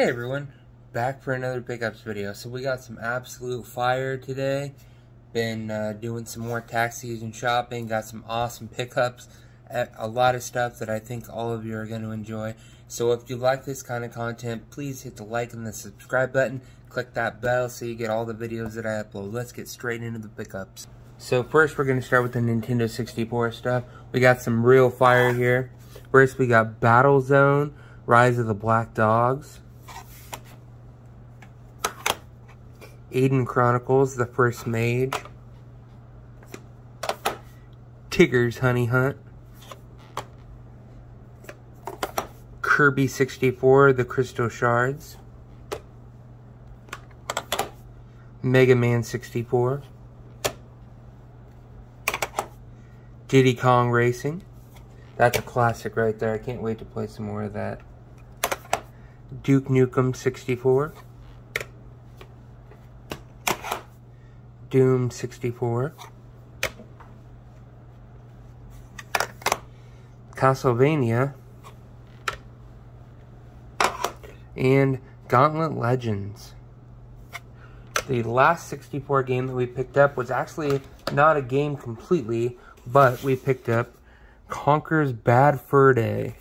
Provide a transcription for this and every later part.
Hey everyone, back for another pickups video. So we got some absolute fire today. Been uh, doing some more tax season shopping, got some awesome pickups, a lot of stuff that I think all of you are going to enjoy. So if you like this kind of content, please hit the like and the subscribe button. Click that bell so you get all the videos that I upload. Let's get straight into the pickups. So first we're going to start with the Nintendo 64 stuff. We got some real fire here. First we got Battle Zone, Rise of the Black Dogs. Aidyn Chronicles, The First Mage, Tigger's Honey Hunt, Kirby 64, The Crystal Shards, Mega Man 64, Diddy Kong Racing. That's a classic right there. I can't wait to play some more of that. Duke Nukem 64. Doom 64. Castlevania. And Gauntlet Legends. The last 64 game that we picked up was actually not a game completely, but we picked up Conker's Bad Fur Day.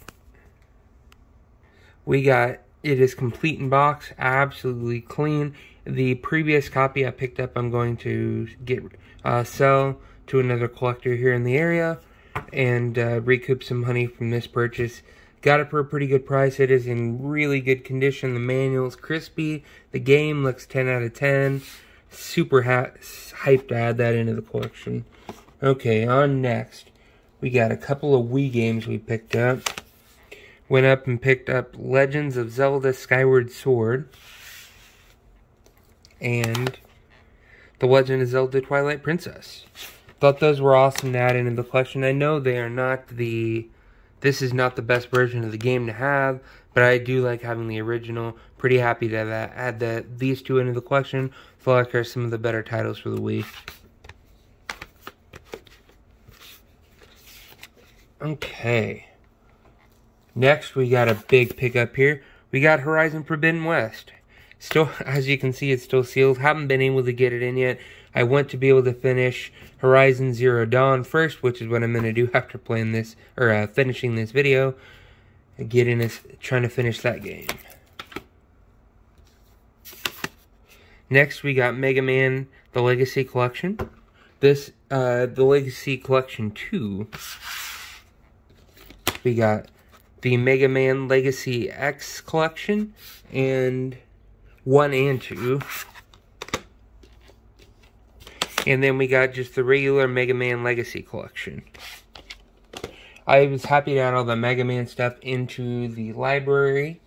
We got it is complete in box, absolutely clean. The previous copy I picked up, I'm going to get uh, sell to another collector here in the area and uh, recoup some money from this purchase. Got it for a pretty good price. It is in really good condition. The manual's crispy. The game looks 10 out of 10. Super hyped to add that into the collection. Okay, on next. We got a couple of Wii games we picked up went up and picked up Legends of Zelda Skyward Sword and The Legend of Zelda Twilight Princess. Thought those were awesome to add into the collection. I know they are not the, this is not the best version of the game to have, but I do like having the original. Pretty happy to add that these two into the collection. Feel like are some of the better titles for the Wii. Okay. Next, we got a big pickup here. We got Horizon Forbidden West. Still, as you can see, it's still sealed. Haven't been able to get it in yet. I want to be able to finish Horizon Zero Dawn first, which is what I'm going to do after playing this, or uh, finishing this video. Getting this, trying to finish that game. Next, we got Mega Man, the Legacy Collection. This, uh, the Legacy Collection 2. We got the Mega Man Legacy X collection, and 1 and 2. And then we got just the regular Mega Man Legacy collection. I was happy to add all the Mega Man stuff into the library.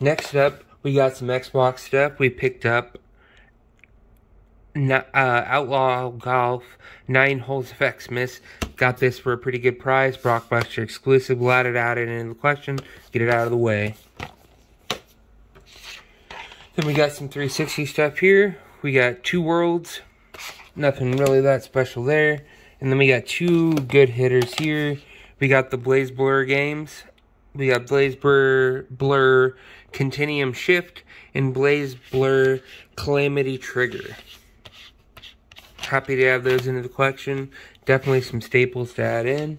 Next up, we got some Xbox stuff. We picked up uh, Outlaw Golf 9 Holes of Xmas. Got this for a pretty good price. Blockbuster exclusive. Glad it added into the question. Get it out of the way. Then we got some 360 stuff here. We got two worlds. Nothing really that special there. And then we got two good hitters here. We got the BlazBlue games. We got BlazBlue Blur Continuum Shift and BlazBlue Calamity Trigger happy to have those into the collection. Definitely some staples to add in.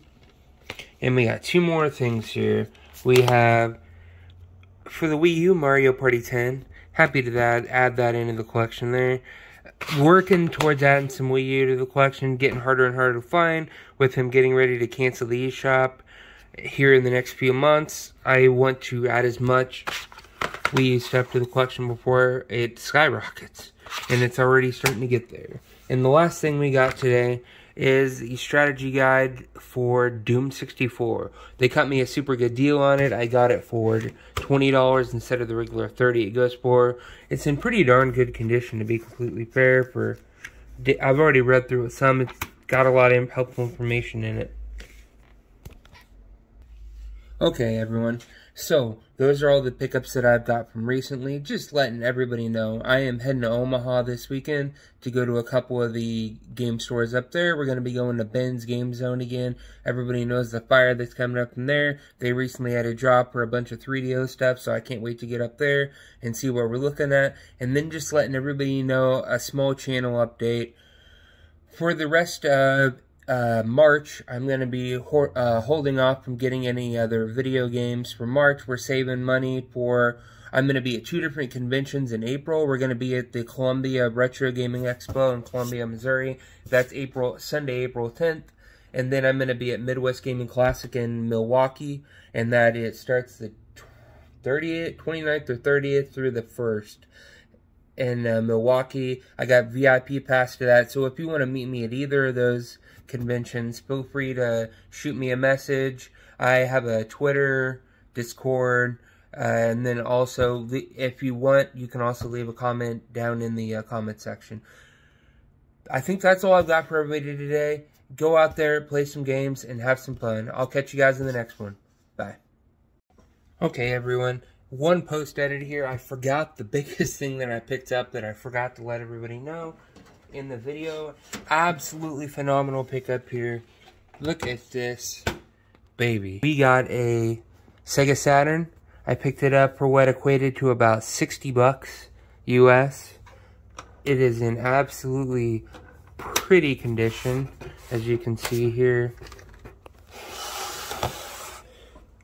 And we got two more things here. We have, for the Wii U, Mario Party 10. Happy to add, add that into the collection there. Working towards adding some Wii U to the collection, getting harder and harder to find, with him getting ready to cancel the eShop here in the next few months. I want to add as much Wii U stuff to the collection before it skyrockets. And it's already starting to get there. And the last thing we got today is the strategy guide for Doom 64. They cut me a super good deal on it. I got it for $20 instead of the regular 30 it goes for. It's in pretty darn good condition to be completely fair for I've already read through it some. It's got a lot of helpful information in it. Okay, everyone. So, those are all the pickups that I've got from recently. Just letting everybody know, I am heading to Omaha this weekend to go to a couple of the game stores up there. We're going to be going to Ben's Game Zone again. Everybody knows the fire that's coming up from there. They recently had a drop for a bunch of 3DO stuff, so I can't wait to get up there and see what we're looking at. And then just letting everybody know a small channel update. For the rest of uh, March, I'm going to be ho uh, holding off from getting any other video games. For March, we're saving money for... I'm going to be at two different conventions in April. We're going to be at the Columbia Retro Gaming Expo in Columbia, Missouri. That's April Sunday, April 10th. And then I'm going to be at Midwest Gaming Classic in Milwaukee. And that it starts the 30th, 29th or 30th through the 1st in uh, Milwaukee. I got VIP pass to that. So if you want to meet me at either of those conventions, feel free to shoot me a message. I have a Twitter, Discord, uh, and then also, if you want, you can also leave a comment down in the uh, comment section. I think that's all I've got for everybody today. Go out there, play some games, and have some fun. I'll catch you guys in the next one. Bye. Okay, everyone. One post edit here. I forgot the biggest thing that I picked up that I forgot to let everybody know in the video. Absolutely phenomenal pickup here. Look at this baby. We got a Sega Saturn. I picked it up for what equated to about 60 bucks US. It is in absolutely pretty condition, as you can see here.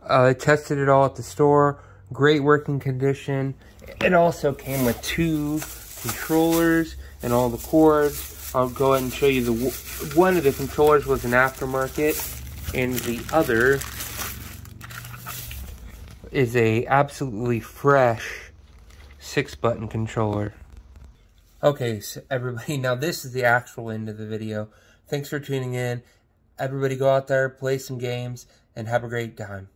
Uh, I tested it all at the store. Great working condition. It also came with two controllers and all the cords. I'll go ahead and show you the one of the controllers was an aftermarket and the other is a absolutely fresh six button controller. Okay, so everybody, now this is the actual end of the video. Thanks for tuning in. Everybody go out there, play some games, and have a great time.